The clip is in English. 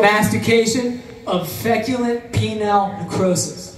Mastication of feculent penile necrosis.